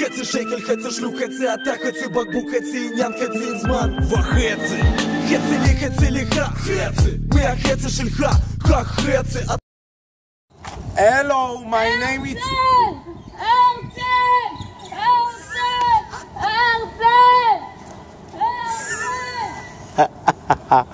Хеце шекель, хеце шлюх, хеце атак, хеце бакбук, хеце иньян, хеце инзман Вахецы, Хеце ли, хеце лиха хецы. Мы хеце шельха, ха хеце Hello, my name is 啊